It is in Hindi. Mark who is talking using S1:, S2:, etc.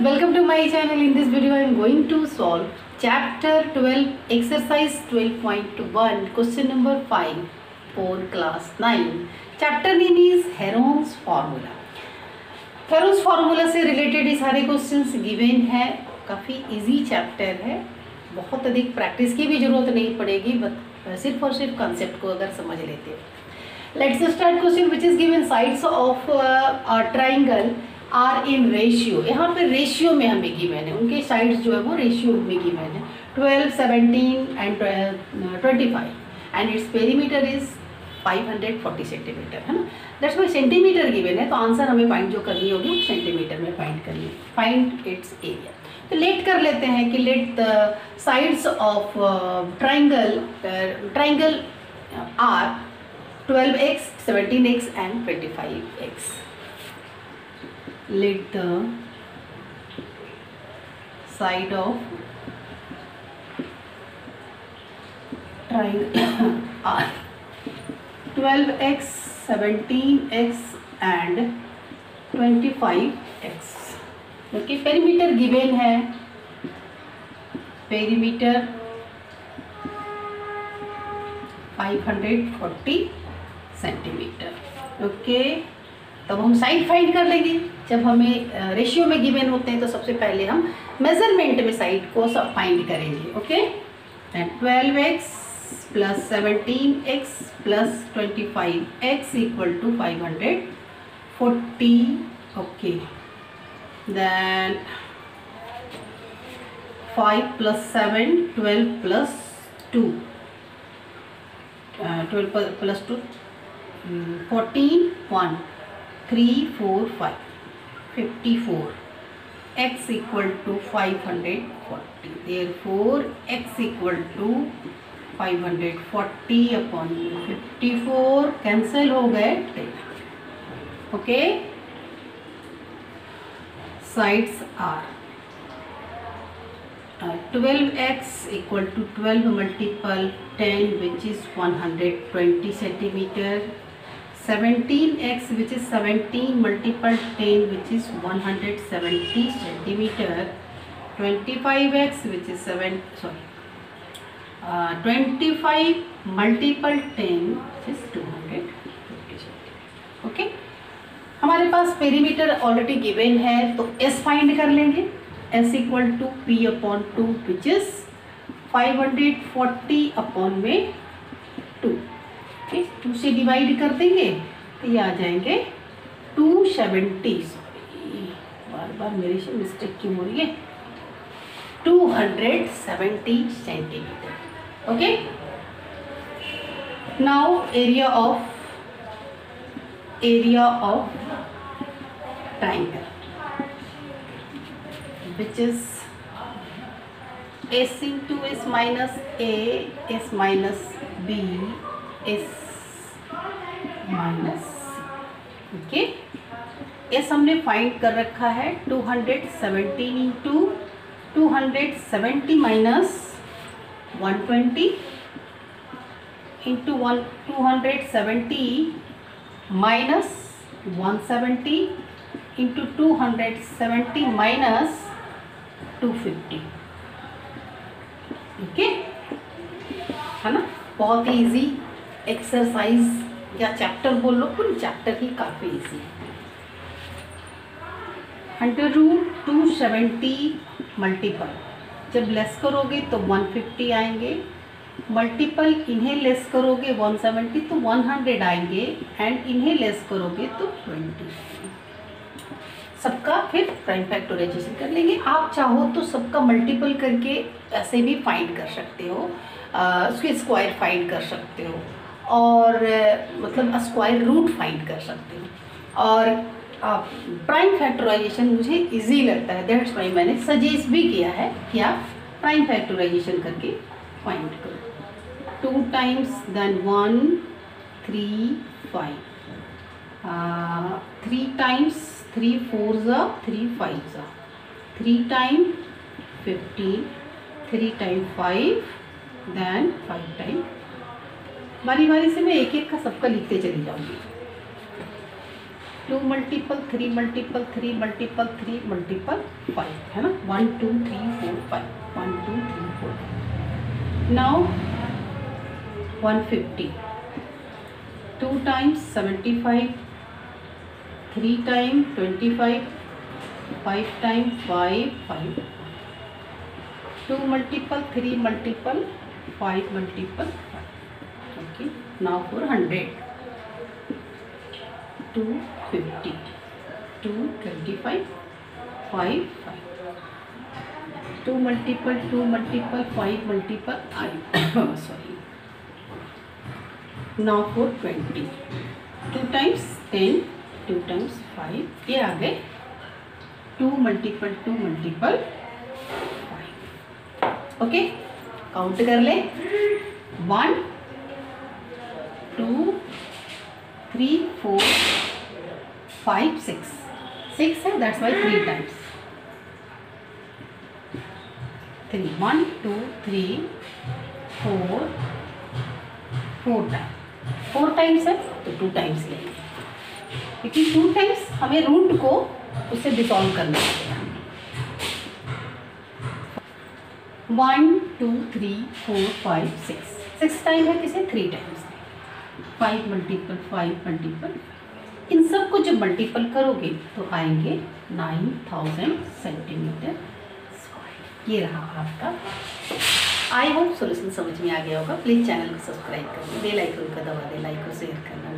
S1: welcome to my channel. In this video, I am going to solve chapter 12, exercise 12.1, question number 5 for class 9. Chapter name is Heron's formula. Heron's formula से रिलेटेड ही सारे क्वेश्चंस गिवन है काफ़ी इजी चैप्टर है बहुत अधिक प्रैक्टिस की भी ज़रूरत नहीं पड़ेगी बट सिर्फ़ और सिर्फ़ कंसेप्ट को अगर समझ लेते हो let's start question which is given sides of triangle are in ratio यहाँ पे रेशियो में हमें गिवन है। उनके साइड्स जो है वो रेशियो में गिवन है। Twelve seventeen and twenty five and its perimeter is 540 centimetre है ना? दैट्स वाई सेंटीमीटर गिवन है तो आंसर हमें फाइंड जो करनी होगी वो सेंटीमीटर में फाइंड करनी है। फाइंड इट्स एरिया तो लेट कर लेते हैं कि let the sides of triangle triangle are 12x 17x and 25x let the side of triangle r 12x 17x and 25x okay perimeter given है पेरीमीटर 540 सेंटीमीटर ओके तब हम साइड फाइंड कर लेंगे। जब हमें रेशियो में गिवन होते हैं तो सबसे पहले हम मेज़रमेंट में साइड को सब फाइंड करेंगे okay twelve x plus seventeen x plus twenty five x equal to five hundred forty okay then five plus seven twelve plus two twelve plus two fourteen one three four five fifty four x equal to 540 therefore, x equal to 540 upon 54 cancel हो गए ten okay sides are twelve x equal to twelve multiple ten which is one hundred twenty centimetre seventeen x which is seventeen multiple ten which is one hundred seventy centimetre twenty five x which is seven sorry twenty five multiple ten is two hundred okay हमारे पास पेरीमीटर ऑलरेडी गिवेन है तो एस फाइंड कर लेंगे. S equal to p upon two which is five hundred forty upon में टू ठीक टू से डिवाइड कर देंगे तो ये आ जाएँगे टू सेवेंटी बार बार मेरे से मिस्टेक क्यों हो रही है? Two hundred seventy centimetre okay now area of area of triangle, which is s into s minus a, s minus b s minus okay s हमने फाइंड कर रखा है two hundred seventeen into two hundred seventy minus one twenty into one two hundred seventy minus one seventy into two hundred seventy minus two fifty okay है ना? बहुत ही ईजी एक्सरसाइज या चैप्टर बोल लो, पूरी चैप्टर ही काफ़ी इजी है। Under root two seventy multiple जब लेस करोगे तो वन फिफ्टी आएँगे। मल्टीपल इन्हें लेस करोगे वन सेवेंटी तो वन हंड्रेड आएँगे। एंड इन्हें लेस करोगे तो ट्वेंटी सबका फिर प्राइम फैक्टोराइजेशन कर लेंगे। आप चाहो तो सबका मल्टीपल करके ऐसे भी फाइंड कर सकते हो। उसके स्क्वायर फाइंड कर सकते हो। और मतलब स्क्वायर रूट फाइंड कर सकते हो। और प्राइम फैक्टराइजेशन मुझे इजी लगता है। दैट्स वाई मैंने सजेस्ट भी किया है कि आप प्राइम फैक्टराइजेशन करके फाइंड करो। Two times then one three five three times three four ज़ा थ्री फाइव ज़ा three time fifteen three time five then five time बारी बारी से मैं एक एक का सबका लिखते चली जाऊँगी। Two multiple three multiple three multiple three multiple five है ना? One two three four five one two three four now one fifty two times seventy five three time twenty five five time five five two multiple three multiple five multiple okay now four hundred two fifty two twenty five five five two multiple two multiple five multiple I sorry now four twenty two times ten two times five ये आ गए. Two multiple two multiple five okay count कर ले. One two three four five six six है that's why three times three one two three four four time four times है तो टू टाइम्स लेंगे क्योंकि टू टाइम्स हमें रूट को उसे डिसॉल्व करना है. One two three four five six six time है किसे? Three times five multiple five multiple इन सबको जब मल्टीपल करोगे तो आएँगे नाइन थाउज़ेंड सेंटीमीटर ये रहा आपका। आई होप सोल्यूशन समझ में आ गया होगा। प्लीज़ चैनल को सब्सक्राइब करें बेल आइकन का दबा दे लाइक और शेयर करना